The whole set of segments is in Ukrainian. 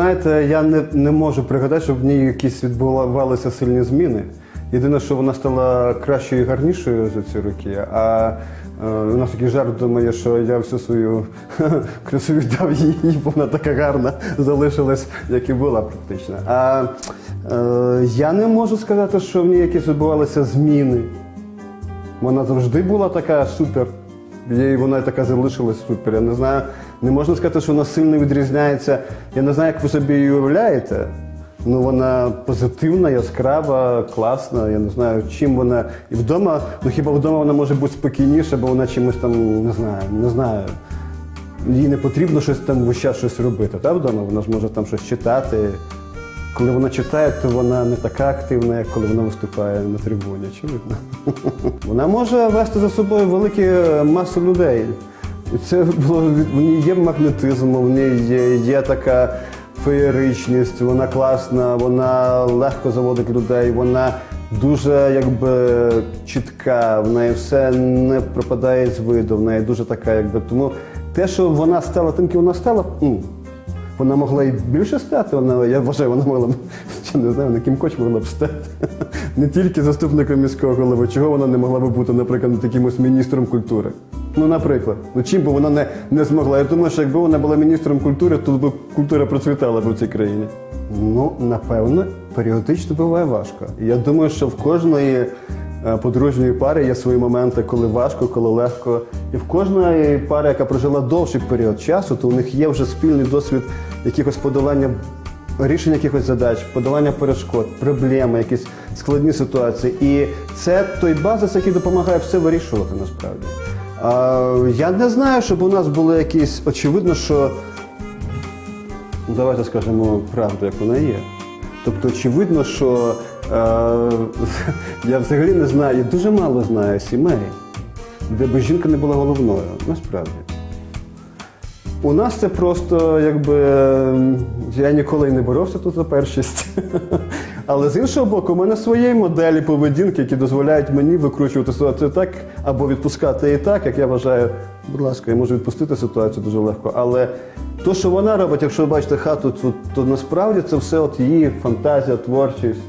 знаєте, я не, не можу пригадати, щоб в ній якісь відбувалися сильні зміни. Єдине, що вона стала кращою і гарнішою за ці роки. А е, у нас такий жарт думає, що я всю свою красу віддав їй, бо вона така гарна залишилась, як і була практично. А е, я не можу сказати, що в ній якісь відбувалися зміни. Вона завжди була така супер. І вона така залишилась супер. Я не знаю, не можна сказати, що вона сильно відрізняється. Я не знаю, як ви собі її уявляєте. Ну вона позитивна, яскрава, класна. Я не знаю, чим вона. І вдома, ну хіба вдома вона може бути спокійніша, бо вона чимось там не знаю, не знаю. Їй не потрібно щось там час щось робити. Та вдома вона ж може там щось читати. Коли вона читає, то вона не така активна, як коли вона виступає на трибуні. Очевидно. Вона може вести за собою велику масу людей. І це було в ній є магнетизм, в ній є, є така феєричність, вона класна, вона легко заводить людей, вона дуже якби чітка, в неї все не пропадає з виду, в неї дуже така, якби тому те, що вона стала тим, ким вона стала. м, вона могла і більше стати, вона, я вважаю, вона могла б, я не знаю, на ким коч могла б стати. Не тільки заступником міського голови, чого вона не могла б бути, наприклад, якимось міністром культури. Ну, наприклад, ну чим би вона не, не змогла. Я думаю, що якби вона була міністром культури, то б культура процвітала б у цій країні. Ну, напевно, періодично буває важко. Я думаю, що в кожної е, подружньої пари є свої моменти, коли важко, коли легко. І в кожної пари, яка прожила довший період часу, то у них є вже спільний досвід якихось подолання рішення якихось задач, подолання перешкод, проблеми, якісь складні ситуації. І це той базис, який допомагає все вирішувати насправді. Я не знаю, щоб у нас було якісь очевидно, що давайте скажемо правду, як вона є. Тобто, очевидно, що е, я взагалі не знаю, я дуже мало знаю сімей, де би жінка не була головною, насправді. У нас це просто якби я ніколи не боровся тут за першість. Але з іншого боку, у мене свої моделі поведінки, які дозволяють мені викручувати ситуацію так або відпускати її так, як я вважаю, будь ласка, я можу відпустити ситуацію дуже легко. Але то, що вона робить, якщо ви бачите хату, то, то насправді це все от її фантазія, творчість.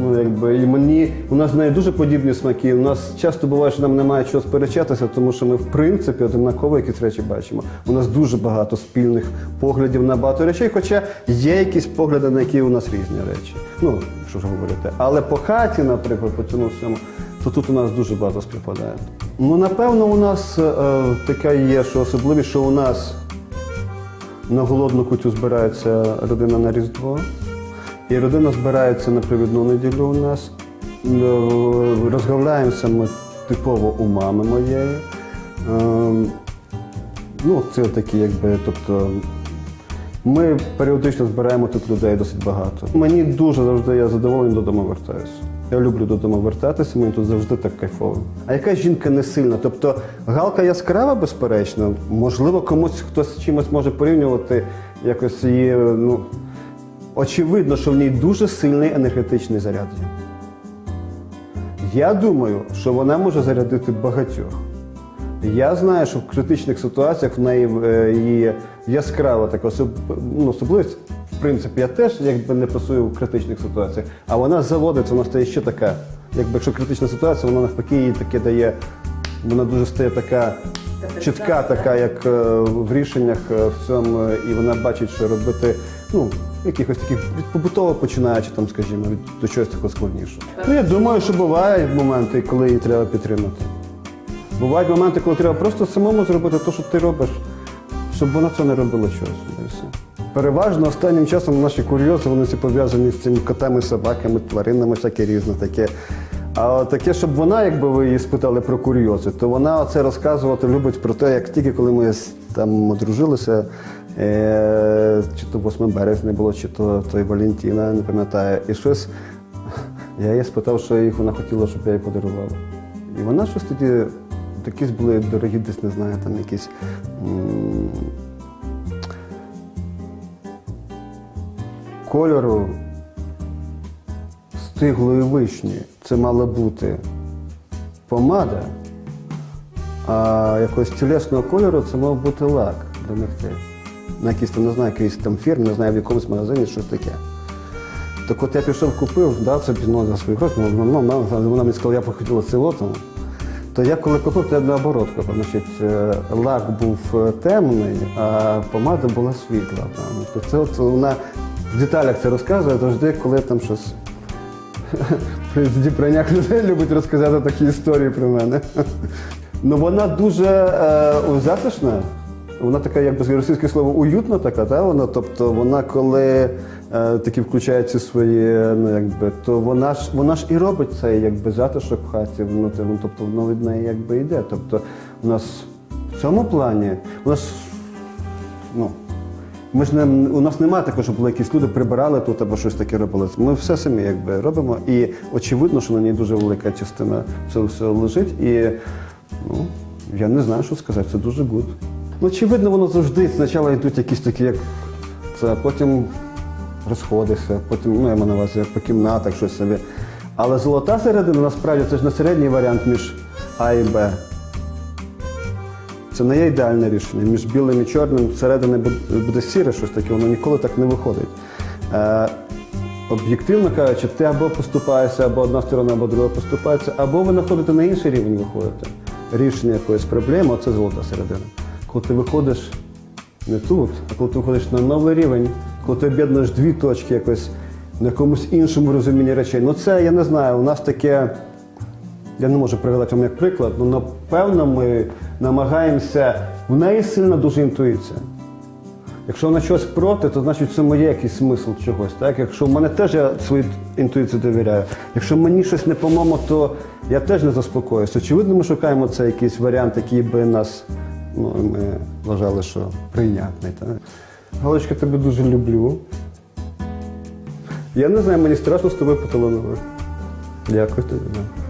Ну, якби, і мені, у нас з нею дуже подібні смаки. У нас часто буває, що нам немає чого сперечатися, тому що ми, в принципі, однаково якісь речі бачимо. У нас дуже багато спільних поглядів на багато речей, хоча є якісь погляди, на які у нас різні речі. Ну, якщо ж говорити. Але по хаті, наприклад, по цьому всьому, то тут у нас дуже багато співпадає. Ну, напевно, у нас е, така є, що особливість, що у нас на голодну кутю збирається родина на Різдво. І родина збирається на привідну неділю у нас. Е, Розмовляємося ми типово у мами моєї. Ем, Ну, це такі, якби, тобто. Ми періодично збираємо тут людей досить багато. Мені дуже завжди я задоволений додому вертаюся. Я люблю додому вертатися, мені тут завжди так кайфово. А яка жінка не сильна? Тобто галка яскрава, безперечно. Можливо, комусь хтось з чимось може порівнювати якось її. Ну, очевидно, що в ній дуже сильний енергетичний заряд є. Я думаю, що вона може зарядити багатьох. Я знаю, що в критичних ситуаціях в неї е, є яскрава така ну, особливість. В принципі, я теж якби не працюю в критичних ситуаціях, а вона заводиться, вона стає ще така. Якби якщо критична ситуація, вона навпаки їй таке дає. Вона дуже стає така чітка, така, як е, в рішеннях е, в цьому, і вона бачить, що робити, ну, якихось таких від побутово починаючи, там, скажімо, від до чогось такого складнішого. Ну, я думаю, що бувають моменти, коли її треба підтримати. Бувають моменти, коли треба просто самому зробити те, що ти робиш, щоб вона це не робила чогось. Переважно останнім часом наші курйози вони всі пов'язані з цими котами, собаками, тваринами, всяке різне таке. А таке, щоб вона, якби ви її спитали про курйози, то вона це розказувати любить про те, як тільки коли ми там одружилися, е- чи то 8 березня було, чи то той Валентіна, не пам'ятаю, і щось. Я її спитав, що їх вона хотіла, щоб я їй подарував. І вона щось тоді, якісь були дорогі, десь не знаю, там якісь. м, Кольору стиглої вишні це мала бути помада, а якогось тілесного кольору це мав бути лак для ногтей. на якійсь там, не знаю, якійсь там фірмі, не знаю, в якомусь магазині, щось таке. Так от я пішов, купив, дав собі ну, за свої гроші, ну, ну, вона мені сказала, я похотіла цього. Там. То я коли купив, то я наоборот купив. Значить, е, лак був е, темний, а помада була світла. То це от вона в деталях це розказує завжди, коли там щось. При зібраннях людей любить розказати такі історії про мене. Ну вона дуже е, затишна. Вона така, як би російське слово, уютна така, та вона. Тобто вона, коли е, такі включає ці свої, ну якби, то вона ж вона ж і робить цей якби затишок в хаті. Ну, ну, тобто воно від неї якби йде. Тобто у нас в цьому плані у нас ну. Ми ж не, у нас немає такого, щоб були якісь люди прибирали тут або щось таке робили. Ми все самі якби робимо. І очевидно, що на ній дуже велика частина цього всього лежить. І ну, я не знаю, що сказати, це дуже good. Ну, очевидно, воно завжди спочатку йдуть якісь такі, як це, а потім розходишся, потім, ну, я маю на увазі, по кімнатах щось собі. Але золота середина, насправді, це ж не середній варіант між А і Б. Це не є ідеальне рішення. Між білим і чорним всередині буде- сіре щось таке, воно ніколи так не виходить. Е, об'єктивно кажучи, ти або поступаєшся, або одна сторона, або друга поступається, або ви знаходите на інший рівень виходите. Рішення якоїсь проблеми це золота середина. Коли ти виходиш не тут, а коли ти виходиш на новий рівень, коли ти об'єднуєш дві точки якось на якомусь іншому розумінні речей. Ну це я не знаю, у нас таке. Я не можу пригадати вам як приклад, але напевно ми намагаємося. В неї сильна дуже інтуїція. Якщо вона щось проти, то значить в цьому є якийсь смисл чогось. Так? Якщо в мене теж я свою інтуїцію довіряю. Якщо мені щось не по-моєму, то я теж не заспокоюся. Очевидно, ми шукаємо це якийсь варіант, який би нас, ну, ми вважали, що прийнятний. Так? Галочка, тебе дуже люблю. Я не знаю, мені страшно з тобою поталонувати. Дякую тобі. да.